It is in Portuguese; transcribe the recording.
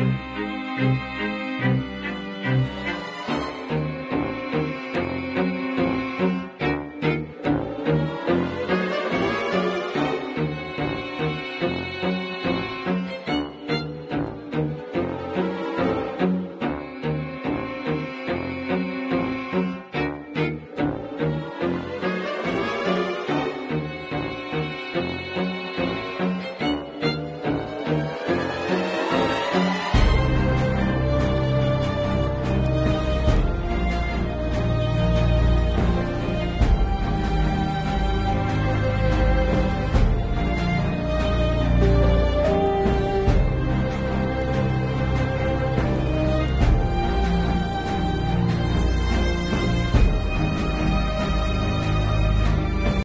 Música